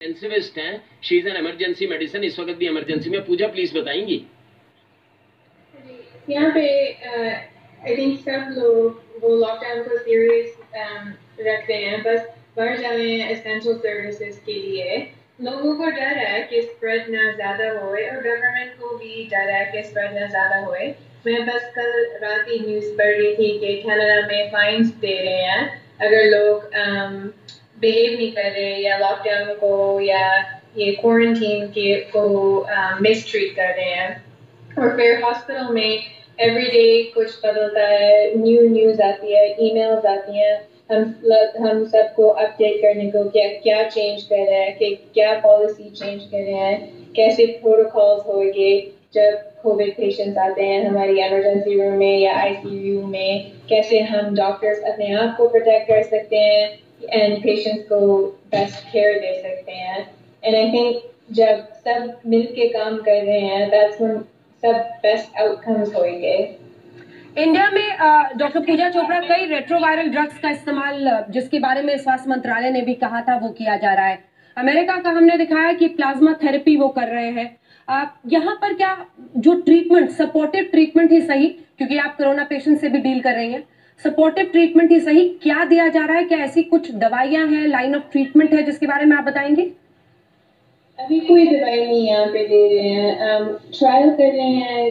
Intensivist हैं she is an emergency medicine इस वक्त भी इमरजेंसी में पूजा प्लीज़ बताएँगी। यहाँ पे आई थिंक सब लोग वो लॉकडाउन को सीरियस रखते हैं, बस बढ़ जाए एसेंशियल सर्विसेज़ के लिए। लोगों को डर है कि स्प्रेड ना ज़्यादा होए और गवर्नमेंट को भी डर है कि स्प्रेड ना ज़्यादा होए। मैं बस कल रात ही न्यूज़ पढ़ रही थी कि कनाडा में फाइन्स दे रहे हैं। अगर लोग बिहेव नहीं कर रहे या लॉकडाउन को या ये क्वारंटीन के को मिस ट्रीट कर रहे हैं और फिर हॉस्पिटल में एवरी डे कुछ बदलता है न्यू न्यूज़ आती है ईमेल्स आती हैं हम हम सबको अपडेट करने को क्या क्या चेंज कर रहे हैं कि क्या पॉलिसी चेंज कर रहे हैं कैसे प्रोटोकॉल्स होंगे जब कोविड पेशेंट्स आते हैं हमारी इमरजेंसी रूम में या आईसीयू में कैसे हम डॉक्टर्स अपने आप को प्रोटेक्ट कर सकते हैं एंड पेशेंट्स को बेस्ट केयर दे सकते हैं एंड आई थिंक जब सब मिल के काम कर रहे हैं दैट्स व्हेन सब बेस्ट आउटकम्स होंगे इंडिया में डॉक्टर पूजा चोपड़ा कई रेट्रोवायरल ड्रग्स का इस्तेमाल जिसके बारे में स्वास्थ्य मंत्रालय ने भी कहा था, वो किया जा रहा है। अमेरिका का हमने दिखाया कि प्लाज्मा थेरेपी वो कर रहे हैं। आप यहाँ पर क्या, जो ट्रीटमेंट सपोर्टिव ट्रीटमेंट ही सही, क्योंकि आप कोरोना पेशेंट से भी डील कर रही हैं। सपोर्टिव ट्रीटमेंट ही सही क्या दिया जा रहा है? क्या ऐसी कुछ दवाइयाँ हैं लाइन ऑफ़ ट्रीटमेंट है जिसके बारे में आप बताएँगे? अभी कोई दवाई नहीं यहाँ पे दे रहे हैं। ट्रायल कर रहे हैं।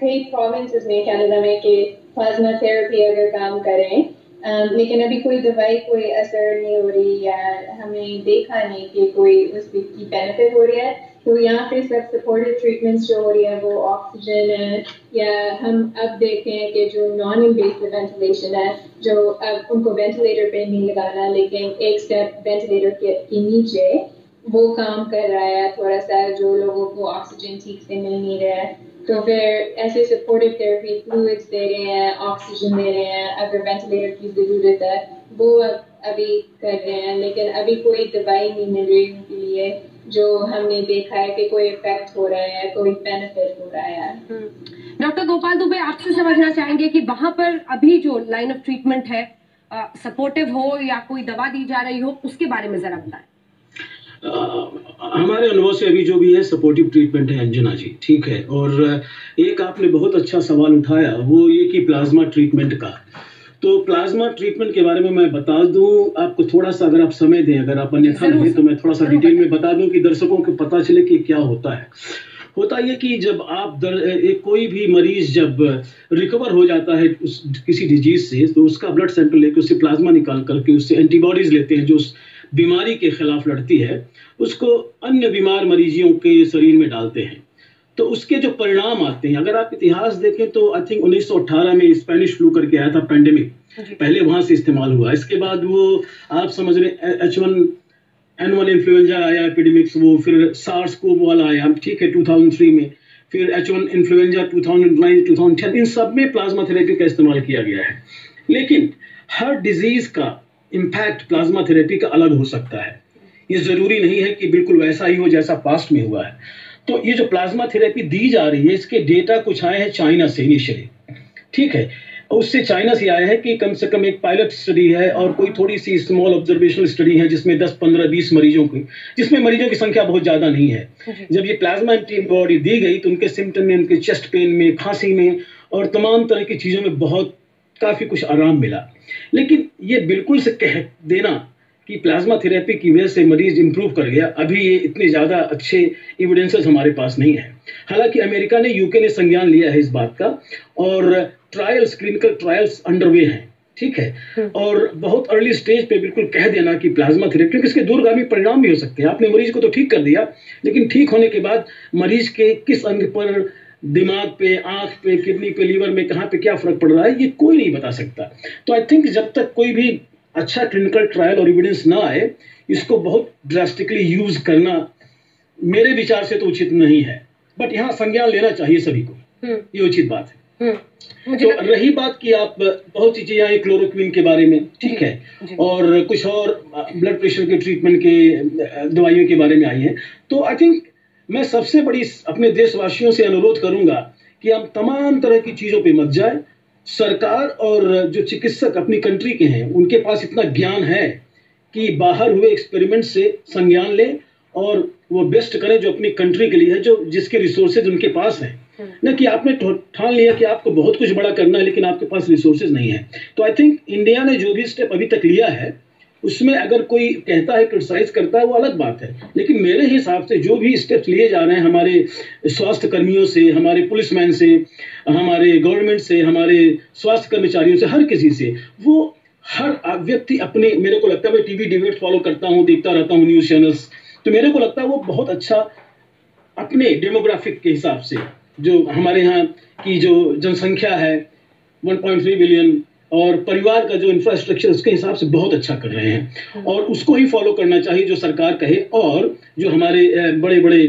कई प्रोविंसेस में कनाडा में कि प्लाज्मा थेरेपी अगर काम करें um, लेकिन अभी कोई दवाई कोई असर नहीं हो रही या हमें देखा नहीं कि कोई उसकी बेनिफिट हो रही है। तो यहाँ पे सब सपोर्टिव ट्रीटमेंट्स जो हो रही है वो ऑक्सीजन है या हम अब देखते हैं कि जो नॉन इन्वेसिव वेंटिलेशन है जो अब उनको वेंटिलेटर पे नहीं लगाना लेकिन एक स्टेप वेंटिलेटर के, के नीचे वो काम कर रहा है थोड़ा सा जो लोगों को ऑक्सीजन ठीक से मिल नहीं रहा है। तो फिर ऐसे सपोर्टिव थेरेपी फ्लूइड्स दे रहे हैं ऑक्सीजन दे रहे हैं अगर वेंटिलेटर की ज़रूरत है वो अब अभी कर रहे हैं लेकिन अभी कोई दवाई नहीं मिल रही उनके लिए। जो हमने देखा है कि कोई इफ़ेक्ट हो रहा है कोई बेनिफिट हो रहा है हम्म। डॉक्टर गोपाल दुबे आपसे समझना चाहेंगे कि वहाँ पर अभी जो लाइन ऑफ़ ट्रीटमेंट है सपोर्टिव हो या कोई दवा दी जा रही हो उसके बारे में जरा बताएँ। आ, हमारे अनुभव से अभी जो भी है सपोर्टिव ट्रीटमेंट है अंजना जी ठीक है? और एक आपने बहुत अच्छा सवाल उठाया वो ये कि प्लाज्मा ट्रीटमेंट का। तो प्लाज्मा ट्रीटमेंट के बारे में मैं बता दूँ आपको थोड़ा सा अगर आप समय दें अगर आप अन्यथा दें तो मैं थोड़ा सा डिटेल में बता दूँ कि दर्शकों को पता चले कि क्या होता है। होता यह कि जब आप दर, एक कोई भी मरीज़ जब रिकवर हो जाता है उस किसी डिज़ीज़ से तो उसका ब्लड सैंपल लेकर उससे प्लाज्मा निकाल करके उससे एंटीबॉडीज लेते हैं जो उस बीमारी के खिलाफ लड़ती है उसको अन्य बीमार मरीजियों के शरीर में डालते हैं। तो उसके जो परिणाम आते हैं अगर आप इतिहास देखें तो आई थिंक 1918 में स्पेनिश फ्लू करके आया था पेंडेमिक पहले वहाँ से इस्तेमाल हुआ। इसके बाद वो आप समझ रहे H one N one influenza आया एपिडेमिक्स वो फिर सार्स कोव वाला आया। ठीक है 2003 में फिर एच वन इन्फ्लुएंजा 2009 2010 इन सब में प्लाज्मा थेरेपी का इस्तेमाल किया गया है। लेकिन हर डिज़ीज़ का इम्पैक्ट प्लाज्मा थेरेपी का अलग हो सकता है। ये ज़रूरी नहीं है कि बिल्कुल वैसा ही हो जैसा पास्ट में हुआ है। तो ये जो प्लाज्मा थेरेपी दी जा रही है इसके डेटा कुछ आए हैं चाइना से इनिशियली ठीक है? उससे चाइना से आया है कि कम से कम एक पायलट स्टडी है और कोई थोड़ी सी स्मॉल ऑब्जर्वेशनल स्टडी है जिसमें 10 15 20 मरीजों की जिसमें मरीजों की संख्या बहुत ज़्यादा नहीं है। जब ये प्लाज्मा एंटीबॉडी दी गई तो उनके सिम्टम में उनके चेस्ट पेन में खांसी में और तमाम तरह की चीज़ों में बहुत काफ़ी कुछ आराम मिला। लेकिन ये बिल्कुल से कह देना कि प्लाज्मा थेरेपी की वजह से मरीज़ इंप्रूव कर गया। अभी ये इतने ज़्यादा अच्छे एविडेंसेस हमारे पास नहीं है। हालाँकि अमेरिका ने यूके ने संज्ञान लिया है इस बात का और ट्रायल्स क्लिनिकल ट्रायल्स अंडरवे हैं। ठीक है? हम्म। और बहुत अर्ली स्टेज पे बिल्कुल कह देना कि प्लाज्मा थेरेपी क्योंकि इसके दूरगामी परिणाम भी हो सकते हैं। आपने मरीज़ को तो ठीक कर दिया लेकिन ठीक होने के बाद मरीज़ के किस अंग पर दिमाग पे आँख पे किडनी पे लीवर में कहाँ पे क्या फ़र्क पड़ रहा है ये कोई नहीं बता सकता। तो आई थिंक जब तक कोई भी अच्छा क्लिनिकल ट्रायल और एविडेंस ना आए इसको बहुत ड्रास्टिकली यूज़ करना मेरे विचार से तो उचित नहीं है। बट यहाँ संज्ञान लेना चाहिए सभी को। हम्म। ये उचित बात है। हम्म। तो रही बात की आप बहुत चीज़ें आई क्लोरोक्विन के बारे में ठीक है? और कुछ और ब्लड प्रेशर के ट्रीटमेंट के दवाइयों के बारे में आई है। तो आई थिंक मैं सबसे बड़ी अपने देशवासियों से अनुरोध करूँगा कि हम तमाम तरह की चीज़ों पे मत जाए। सरकार और जो चिकित्सक अपनी कंट्री के हैं उनके पास इतना ज्ञान है कि बाहर हुए एक्सपेरिमेंट से संज्ञान लें और वो बेस्ट करें जो अपनी कंट्री के लिए है जो जिसके रिसोर्सेज उनके पास है। ना कि आपने ठान लिया कि आपको बहुत कुछ बड़ा करना है लेकिन आपके पास रिसोर्सेज नहीं है। तो आई थिंक इंडिया ने जो भी स्टेप अभी तक लिया है उसमें अगर कोई कहता है क्रिटिसाइज करता है, वो अलग बात है। लेकिन मेरे हिसाब से जो भी स्टेप्स लिए जा रहे हैं हमारे स्वास्थ्य कर्मियों से, हमारे पुलिसमैन से, हमारे गवर्नमेंट से, हमारे स्वास्थ्य कर्मचारियों से, हर किसी से, वो हर व्यक्ति अपने, मेरे को लगता है मैं टीवी डिबेट फॉलो करता हूँ, देखता रहता हूँ न्यूज़ चैनल्स तो मेरे को लगता है वो बहुत अच्छा अपने डेमोग्राफिक के हिसाब से, जो हमारे यहाँ की जो जनसंख्या है 1.3 बिलियन और परिवार का जो इंफ्रास्ट्रक्चर उसके हिसाब से बहुत अच्छा कर रहे हैं। और उसको ही फॉलो करना चाहिए जो सरकार कहे और जो हमारे बड़े बड़े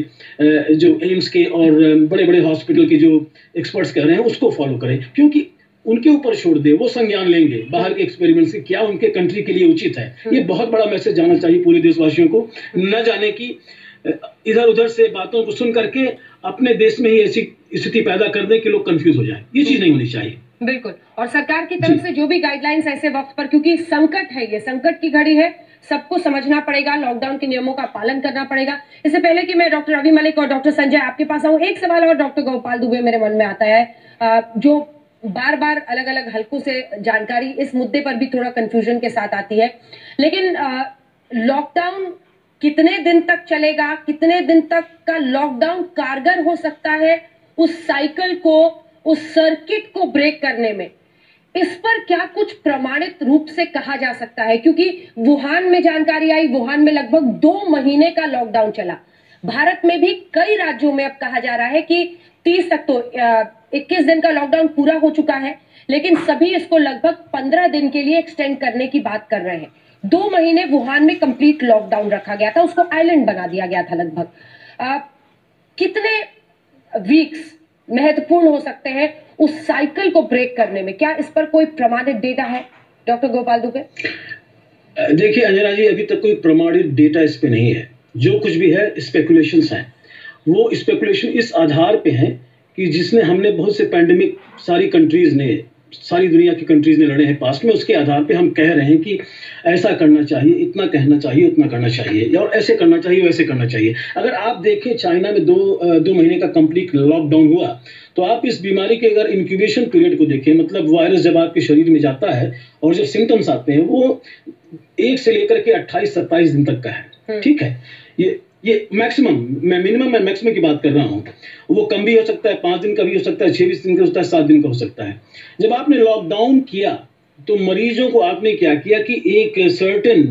जो एम्स के और बड़े बड़े हॉस्पिटल के जो एक्सपर्ट्स कह रहे हैं उसको फॉलो करें। क्योंकि उनके ऊपर छोड़ दे वो संज्ञान लेंगे। बाहर के एक्सपेरिमेंट से क्या उनके कंट्री के लिए उचित है? ये बहुत बड़ा मैसेज जाना चाहिए पूरे देशवासियों को। न जाने की इधर उधर से बातों को सुन करके अपने देश में ही ऐसी स्थिति पैदा कर दे कि लोग कंफ्यूज हो जाए। ये चीज़ नहीं होनी चाहिए। बिल्कुल। और सरकार की तरफ़ से जो भी गाइडलाइंस ऐसे वक्त पर क्योंकि संकट है ये संकट की घड़ी है सबको समझना पड़ेगा लॉकडाउन के नियमों का पालन करना पड़ेगा। इससे पहले कि मैं डॉक्टर रवि मलिक और डॉक्टर संजय आपके पास आऊँ एक सवाल और डॉक्टर गोपाल दुबे मेरे मन में आता है। जो बार बार अलग अलग हलकों से जानकारी इस मुद्दे पर भी थोड़ा कंफ्यूजन के साथ आती है। लेकिन लॉकडाउन कितने दिन तक चलेगा कितने दिन तक का लॉकडाउन कारगर हो सकता है उस साइकिल को उस सर्किट को ब्रेक करने में। इस पर क्या कुछ प्रमाणित रूप से कहा जा सकता है? क्योंकि वुहान में जानकारी आई, वुहान में लगभग दो महीने का लॉकडाउन चला। भारत में भी कई राज्यों में अब कहा जा रहा है कि तीस तक तो इक्कीस दिन का लॉकडाउन पूरा हो चुका है, लेकिन सभी इसको लगभग पंद्रह दिन के लिए एक्सटेंड करने की बात कर रहे हैं। दो महीने वुहान में कंप्लीट लॉकडाउन रखा गया था, उसको आइलैंड बना दिया गया था लगभग। कितने वीक्स महत्वपूर्ण हो सकते हैं उस साइकिल को ब्रेक करने में। क्या इस पर कोई प्रमाणित डेटा है डॉक्टर गोपाल दुबे? देखिए अंजना जी, अभी तक कोई प्रमाणित डेटा इस पे नहीं है। जो कुछ भी है स्पेकुलेशन है। वो स्पेकुलेशन इस आधार पे है कि जिसने हमने बहुत से पैंडमिक सारी कंट्रीज़ ने सारी दुनिया की कंट्रीज़ ने लड़े हैं पास्ट में उसके आधार पे हम कह रहे हैं कि ऐसा करना चाहिए इतना कहना चाहिए उतना करना चाहिए और ऐसे करना चाहिए वैसे करना चाहिए। अगर आप देखें चाइना में दो दो महीने का कंप्लीट लॉकडाउन हुआ तो आप इस बीमारी के अगर इंक्यूबेशन पीरियड को देखें मतलब वायरस जब आपके शरीर में जाता है और जब सिम्टम्स आते हैं वो एक से लेकर के अट्ठाईस सत्ताईस दिन तक का है। ठीक है? ये ये मैक्सिमम मैं मिनिमम मैं मैक्सिमम की बात कर रहा हूँ। वो कम भी हो सकता है पाँच दिन का भी हो सकता है छः दिन का हो सकता है सात दिन का हो सकता है। जब आपने लॉकडाउन किया तो मरीजों को आपने क्या किया कि एक सर्टन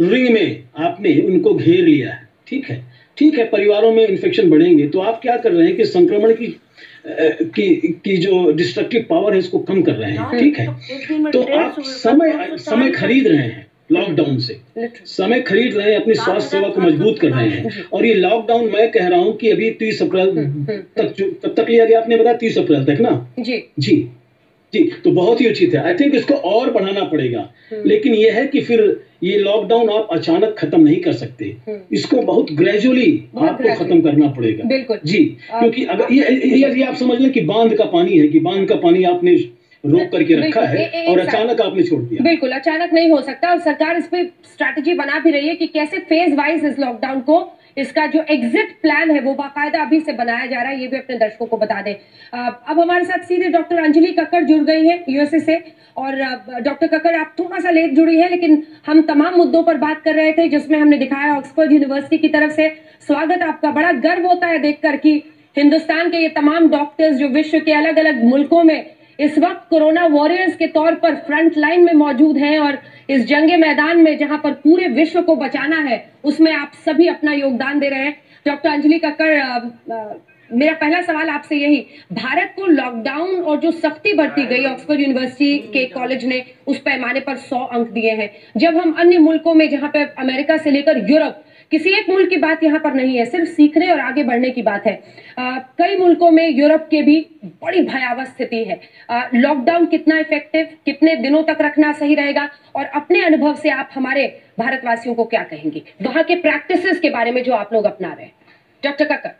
रिंग में आपने उनको घेर लिया है। ठीक है? ठीक है परिवारों में इन्फेक्शन बढ़ेंगे तो आप क्या कर रहे हैं कि संक्रमण की की की जो डिस्ट्रक्टिव पावर है इसको कम कर रहे हैं। ठीक है? तो आप समय समय खरीद रहे हैं। लॉकडाउन से। समय खरीद रहे हैं अपनी स्वास्थ्य सेवा को मज़बूत कर रहे हैं। और ये लॉकडाउन मैं कह रहा हूँ कि अभी तीस अप्रैल तक तब तक लिया गया आपने बताया तीस अप्रैल तक ना? जी। जी। जी तो बहुत ही उचित है आई थिंक इसको और बढ़ाना पड़ेगा। लेकिन ये है कि फिर ये लॉकडाउन आप अचानक खत्म नहीं कर सकते। इसको बहुत ग्रेजुअली आपको खत्म करना पड़ेगा। बिल्कुल। जी क्योंकि अगर ये, ये, ये आप समझ लें कि बाँध का पानी है कि बाँध का पानी आपने रोक करके रखा है ए, ए, और अचानक आपने छोड़ दिया। बिल्कुल अचानक नहीं हो सकता और सरकार इस पर स्ट्रैटेजी बना भी रही है कि कैसे फ़ेज़ वाइज इस लॉकडाउन को इसका जो एग्जिट प्लान है वो बाकायदा अभी से बनाया जा रहा है ये भी अपने दर्शकों को बता दें। अब हमारे साथ सीधे डॉक्टर अंजलि कक्कड़ जुड़ गई है यूएसए से और डॉक्टर कक्कड़ आप थोड़ा सा लेट जुड़ी है लेकिन हम तमाम मुद्दों पर बात कर रहे थे जिसमें हमने दिखाया ऑक्सफोर्ड यूनिवर्सिटी की तरफ़ से। स्वागत आपका बड़ा गर्व होता है देखकर कि हिंदुस्तान के ये तमाम डॉक्टर्स जो विश्व के अलग अलग मुल्कों में इस वक्त कोरोना वॉरियर्स के तौर पर फ्रंट लाइन में मौजूद हैं और इस जंगे मैदान में जहाँ पर पूरे विश्व को बचाना है, उसमें आप सभी अपना योगदान दे रहे हैं। डॉक्टर अंजलि कक्कर मेरा पहला सवाल आपसे यही, भारत को लॉकडाउन और जो सख्ती बरती गई ऑक्सफोर्ड यूनिवर्सिटी के कॉलेज ने, उस पैमाने पर सौ अंक दिए हैं। जब हम अन्य मुल्कों में, जहाँ पे अमेरिका से लेकर यूरोप किसी एक मुल्क की बात यहाँ पर नहीं है सिर्फ़ सीखने और आगे बढ़ने की बात है। आ, कई मुल्कों में यूरोप के भी बड़ी भयावह स्थिति है। लॉकडाउन कितना इफ़ेक्टिव कितने दिनों तक रखना सही रहेगा और अपने अनुभव से आप हमारे भारतवासियों को क्या कहेंगे? वहाँ के प्रैक्टिस के बारे में जो आप लोग अपना रहे हैं। डॉक्टर कक्कर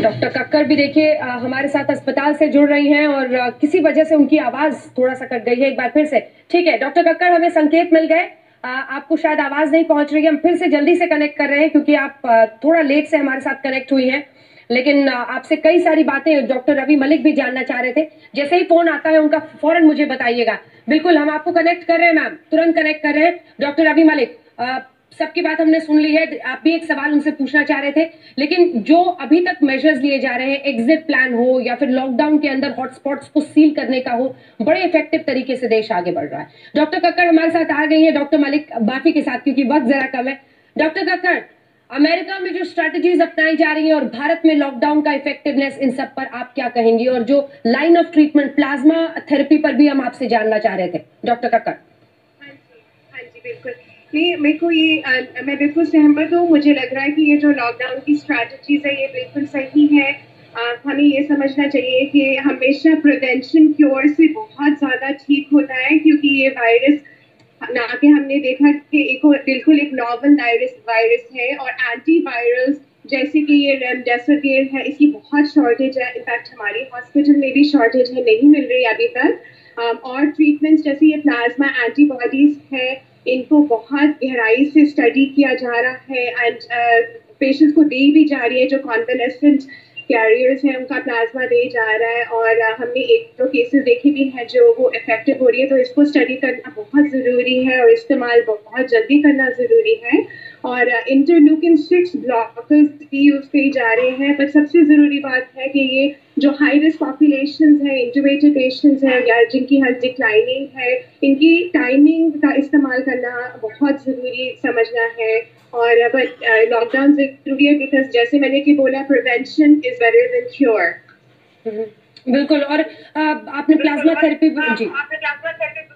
डॉक्टर कक्कर भी देखिए हमारे साथ अस्पताल से जुड़ रही हैं और अ, किसी वजह से उनकी आवाज़ थोड़ा सा कट गई है। एक बार फिर से। ठीक है डॉक्टर कक्कर हमें संकेत मिल गए। आपको शायद आवाज़ नहीं पहुँच रही है। हम फिर से जल्दी से कनेक्ट कर रहे हैं क्योंकि आप थोड़ा लेट से हमारे साथ कनेक्ट हुई हैं। लेकिन आपसे कई सारी बातें डॉक्टर रवि मलिक भी जानना चाह रहे थे। जैसे ही फ़ोन आता है उनका फ़ौरन मुझे बताइएगा। बिल्कुल हम आपको कनेक्ट कर रहे हैं मैम तुरंत कनेक्ट कर रहे हैं। डॉक्टर रवि मलिक सबकी बात हमने सुन ली है, आप भी एक सवाल उनसे पूछना चाह रहे थे। लेकिन जो अभी तक मेजर्स लिए जा रहे हैं एग्जिट प्लान हो या फिर लॉकडाउन के अंदर हॉटस्पॉट्स को सील करने का हो, बड़े इफ़ेक्टिव तरीके से देश आगे बढ़ रहा है। डॉक्टर कक्कड़ हमारे साथ आ गई है डॉक्टर मलिक बाफी के साथ, क्योंकि वक्त जरा कम है। डॉक्टर कक्कड़ अमेरिका में जो स्ट्रेटजीज अपनाई जा रही है और भारत में लॉकडाउन का इफेक्टिवनेस इन सब पर आप क्या कहेंगे? और जो line of treatment plasma therapy पर भी हम आपसे जानना चाह रहे थे। डॉक्टर कक्कड़। हाँ जी हाँ बिल्कुल। नहीं मेरे को ये अ, मैं बिल्कुल सहमत हूँ। मुझे लग रहा है कि ये जो लॉकडाउन की स्ट्रैटेजीज है ये बिल्कुल सही है। अ, हमें ये समझना चाहिए कि हमेशा प्रिवेंशन क्योर से बहुत ज़्यादा ठीक होता है क्योंकि ये वायरस ना कि हमने देखा कि एक बिल्कुल एक नॉवल वायरस वायरस है और एंटी एंटीवायरल्स जैसे कि ये रेमडेसिविर है इसकी बहुत शॉर्टेज है। इनफैक्ट हमारी हॉस्पिटल में भी शॉर्टेज है नहीं मिल रही अभी तक। और ट्रीटमेंट्स जैसे ये प्लाज्मा एंटीबॉडीज है इनको बहुत गहराई से स्टडी किया जा रहा है एंड पेशेंट्स को दी भी जा रही है जो कॉन्वेलेसेंट कैरियर्स हैं उनका प्लाज्मा दे जा रहा है और अ, हमने एक दो केसेस देखे भी हैं जो वो इफ़ेक्टिव हो रही है तो इसको स्टडी करना बहुत ज़रूरी है और इस्तेमाल बहुत जल्दी करना ज़रूरी है और इंटरल्यूकिन सिक्स ब्लॉकर्स भी यूज़ किए जा रहे हैं पर सबसे ज़रूरी बात है कि ये जो हाई रिस्क पॉपुलेशन है इंटुबेटेड पेशेंट्स हैं या जिनकी हेल्थ डिक्लाइनिंग है इनकी टाइमिंग का इस्तेमाल करना बहुत ज़रूरी समझना है। और बट लॉकडाउन ज़रूरी है बिकॉज़ जैसे मैंने कि बोला prevention is better than cure बिल्कुल। और आपने प्लाज्मा थेरेपी जी। आपने प्लाज्मा थेरेपी